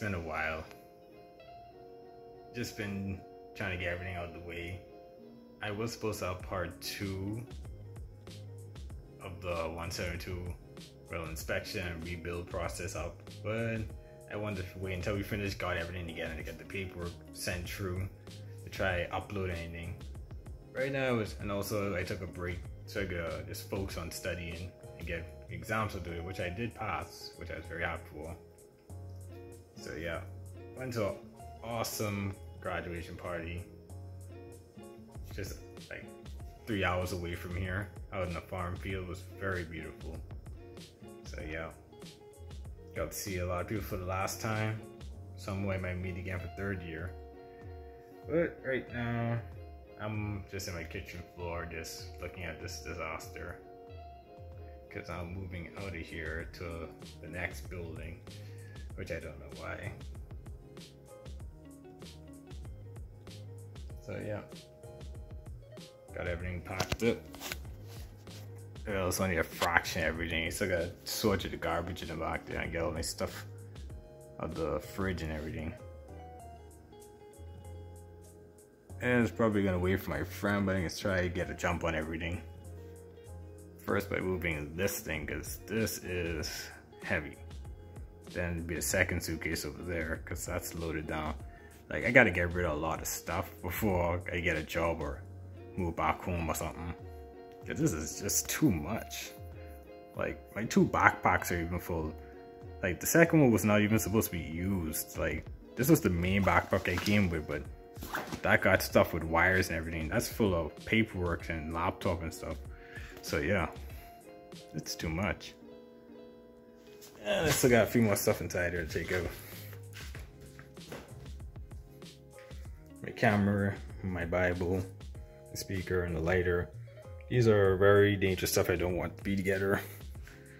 been a while. Just been trying to get everything out of the way. I was supposed to have part two of the 172 rail inspection and rebuild process up, but I wanted to wait until we finished, got everything together to get the paperwork sent through to try upload anything. Right now, was, and also I took a break so I could uh, just focus on studying and get exams to do which I did pass, which I was very happy for. So yeah, went to an awesome graduation party. Just like three hours away from here, out in the farm field, was very beautiful. So yeah, got to see a lot of people for the last time. Some way might meet again for third year. But right now, I'm just in my kitchen floor, just looking at this disaster. Because I'm moving out of here to the next building, which I don't know why. So yeah, got everything packed up. It was only a fraction of everything. Still got to sort the garbage in the back there and get all my stuff out the fridge and everything. And it's probably gonna wait for my friend, but I'm gonna try to get a jump on everything. First by moving this thing, cause this is heavy. Then be a second suitcase over there, cause that's loaded down. Like I gotta get rid of a lot of stuff before I get a job or move back home or something. Cause this is just too much. Like my two backpacks are even full. Like the second one was not even supposed to be used. Like this was the main backpack I came with, but that got stuff with wires and everything. That's full of paperwork and laptop and stuff. So yeah, it's too much. Eh, and I still got a few more stuff inside here to take out. My camera, my Bible, the speaker, and the lighter. These are very dangerous stuff I don't want to be together.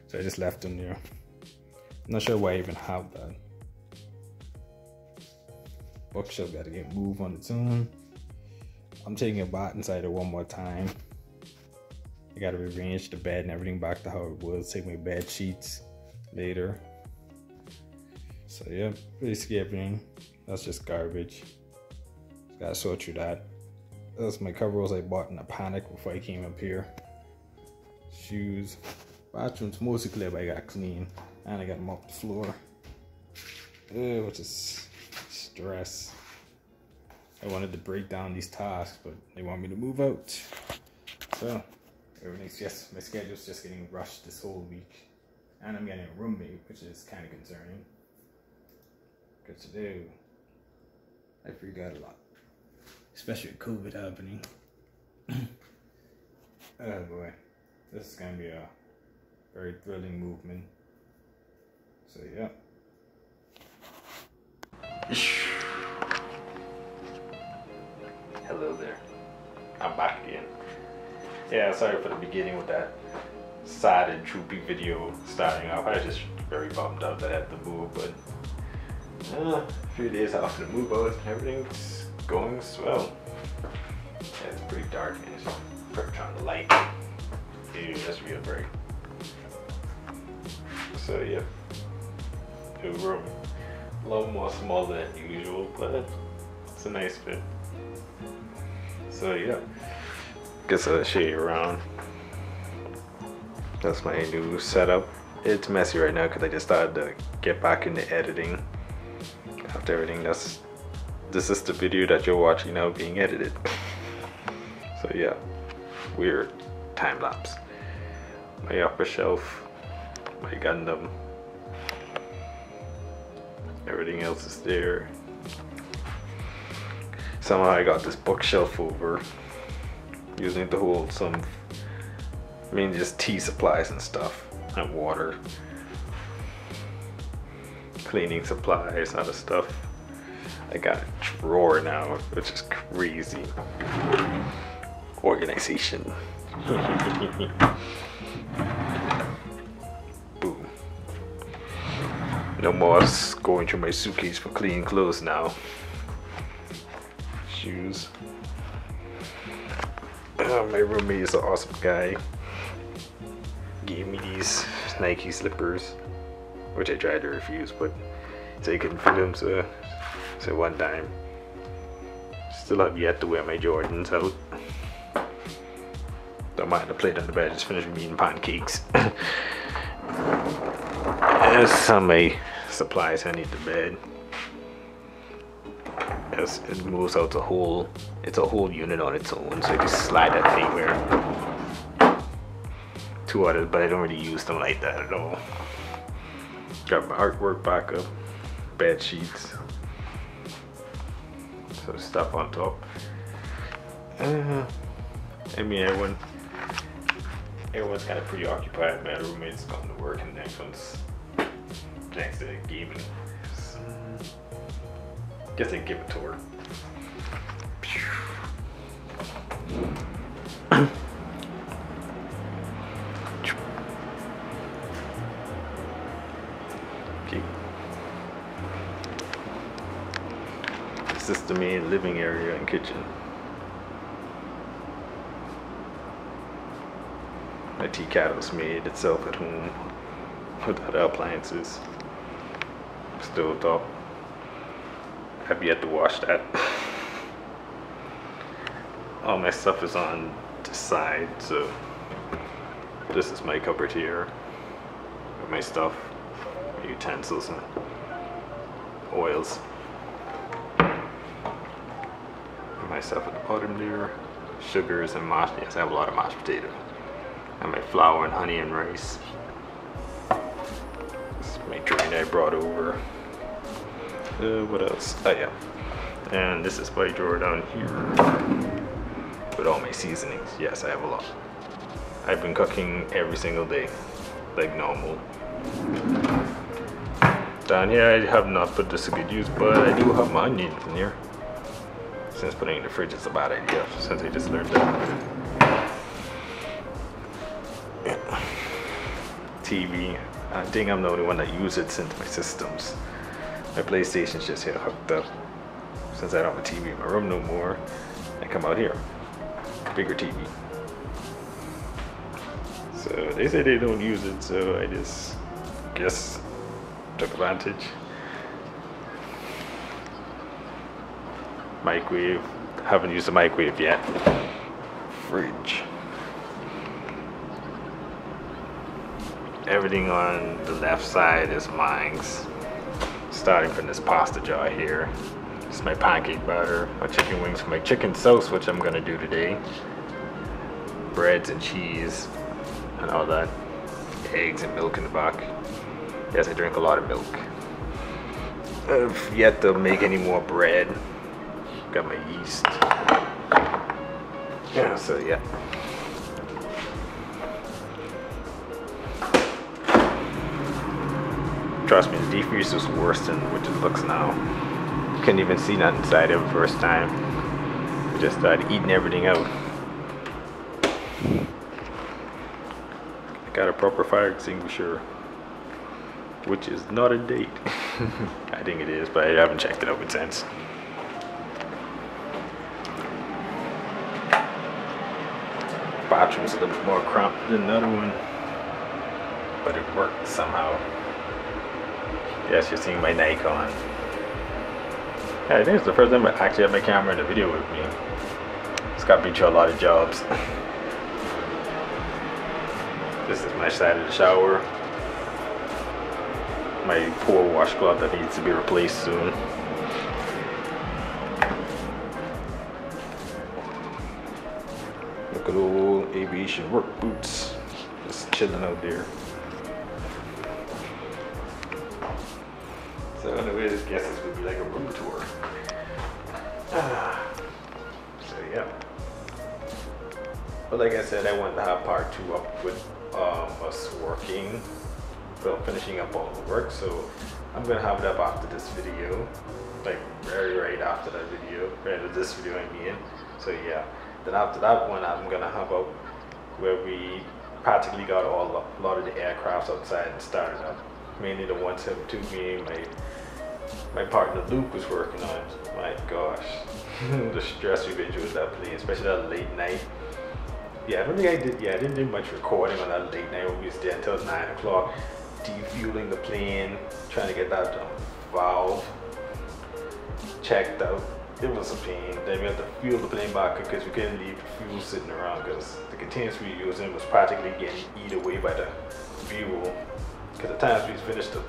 So I just left them there. I'm not sure why I even have that. Bookshelf got to get moved on its own. I'm taking a bot inside it one more time. I got to rearrange the bed and everything back to how it was. Take my bed sheets later. So yeah, basically everything. That's just garbage. Just gotta sort through that. That's my coveralls I bought in a panic before I came up here. Shoes. Bathroom's mostly clear, but I got clean. And I got mopped the floor. Ugh, which is stress. I wanted to break down these tasks, but they want me to move out. So, everything's just, my schedule's just getting rushed this whole week. And I'm getting a roommate, which is kind of concerning. Because today, I forgot a lot. Especially with COVID happening. oh boy. This is going to be a very thrilling movement. So, yeah. Hello there. I'm back again. Yeah, sorry for the beginning with that sad and droopy video starting off. I was just very bummed out that I had to move, but uh, a few days after the move out, everything's going swell. Yeah, it's pretty dark and it's perfect on the light. Ew, that's real bright. So yeah, new room. A little more small than usual, but it's a nice fit. So yeah, guess I'll show you around. That's my new setup. It's messy right now because I just started to get back into editing after everything. That's this is the video that you're watching now being edited. so yeah, weird time lapse. My upper shelf, my Gundam, everything else is there. Somehow I got this bookshelf over using to hold some I mean just tea supplies and stuff and water. Cleaning supplies other stuff. I got a drawer now which is crazy. Organization. Boom. No more going through my suitcase for clean clothes now. Shoes. Uh, my roommate is an awesome guy gave me these Nike slippers. which I tried to refuse, but so you couldn't fit them. So, so one time, still have yet to wear my Jordans out. Don't mind the plate on the bed. Just finished eating pancakes. There's some my supplies I need to bed. As it moves out a whole, it's a whole unit on its own, so you can slide that anywhere. Two others, but I don't really use them like that at all. Got my artwork back up, bed sheets, so stuff on top. Uh, I mean, everyone, everyone's kind of preoccupied. My roommate's gone to work, and next one's next to gaming. So, guess I give a tour. Okay. Living area and kitchen. My tea kettle's made itself at home without appliances. Still top. Have yet to wash that. All my stuff is on the side, so this is my cupboard here. My stuff, utensils and oils. My stuff at the bottom there. Sugars and mashed, yes, I have a lot of mashed potato. And my flour and honey and rice. This is my drain I brought over. Uh, what else? Oh yeah. And this is my drawer down here with all my seasonings. Yes, I have a lot. I've been cooking every single day, like normal. Down here, I have not put this to good use, but I do have my onions in here. Since putting in the fridge is a bad idea, since I just learned that. Yeah. TV. I think I'm the only one that uses it since my systems. My PlayStation's just here hooked up. Since I don't have a TV in my room no more, I come out here. Bigger TV. So they say they don't use it, so I just guess took advantage. Microwave. Haven't used the microwave yet. Fridge. Everything on the left side is mine's. Starting from this pasta jar here. This is my pancake batter, my chicken wings for my chicken sauce, which I'm gonna do today. Breads and cheese and all that. Eggs and milk in the back. Yes, I drink a lot of milk. I've yet to make any more bread. Got my yeast. Yeah, so yeah. Trust me, the deep freeze is worse than what it looks now. Couldn't even see nothing inside it the first time. We just started eating everything out. I got a proper fire extinguisher, which is not a date. I think it is, but I haven't checked it out since. Bathroom's a little bit more cramped than the other one, but it worked somehow. Yes, you're seeing my Nikon. Yeah, I think it's the first time I actually have my camera in the video with me. It's got me through a lot of jobs. this is my side of the shower. My poor washcloth that needs to be replaced soon. Look at old aviation work boots. Just chilling out there. So anyway, this guess this would be like a room tour. so yeah. But like I said, I wanted to have part two up with um, us working, well, finishing up all the work. So I'm gonna have it up after this video, like very right after that video, right after this video I mean. So yeah. Then after that one, I'm gonna have up where we practically got all a lot of the aircrafts outside and started up. Mainly the 172 me my my partner Luke was working on. My gosh, the stress we've been through that plane, especially that late night. Yeah, I don't think I did. Yeah, I didn't do much recording on that late night when we there until nine o'clock. defueling the plane, trying to get that um, valve checked out. It was a pain. Then we had to fuel the plane back because we couldn't leave fuel sitting around because the containers we were using was practically getting eaten away by the fuel. Because at times we finished the,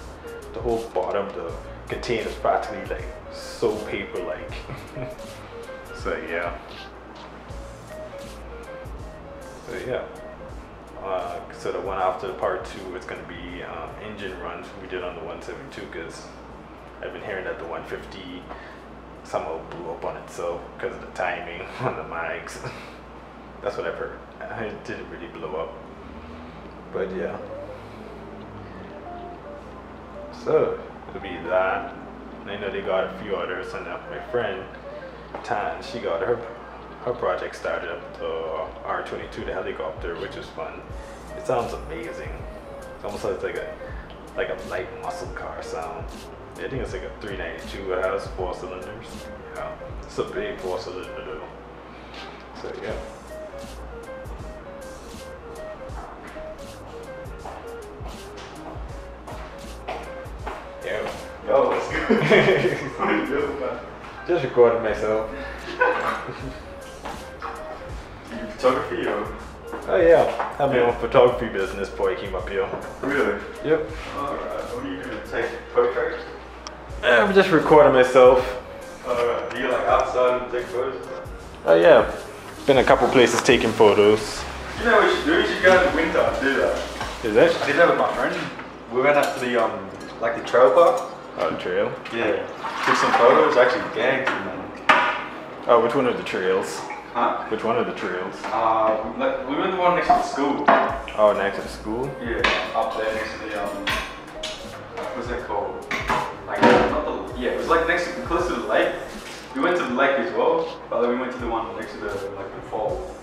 the whole bottom of the container practically like so paper like. so yeah. So yeah. Uh, so the one after part two is going to be um, engine runs we did on the 172 because I've been hearing that the 150 somehow blew up on itself because of the timing on the mags. That's what I've heard. It didn't really blow up. But yeah. So it'll be that. I know they got a few others, and my friend Tan, she got her her project started up the R22, the helicopter, which is fun. It sounds amazing. It's almost like a like a light muscle car sound. I think it's like a 392. It has four cylinders. Yeah, it's a big four cylinder though. So yeah. Yeah. Yo, what's good? Just recording myself. Photography or? Oh yeah, I have my own photography business before I came up here. Really? Yep. Alright, what are you gonna take portraits? I'm just recording myself. Alright, do you like outside and take photos? Oh yeah, been a couple places taking photos. You know what we should do? We should go in the winter and do that. Is that? I did that with my friend. We went up to the, um, like the trail park. Oh, the trail. Yeah. Took some photos, actually man. Oh, which one are the trails? Huh? Which one are the trails? Uh, like, we went the one next to the school. Oh, next to the school. Yeah, up there next to the, um, what's that called? Like, not the, yeah, it was like next to, close to the lake. We went to the lake as well, but then we went to the one next to the, like, the fall.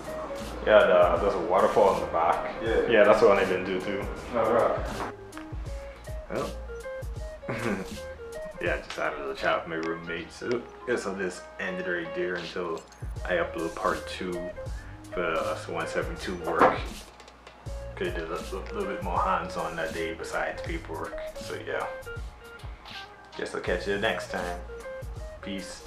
Yeah, the, there's a waterfall in the back. Yeah. Yeah, that's the one I've been to too. Oh, Alright. Well. yeah, just had a little chat with my roommate. So guess I'll just end it right there until I upload part two for uh, the 172 work. Could do a little, little bit more hands-on that day besides paperwork. So yeah. Guess I'll catch you next time. Peace.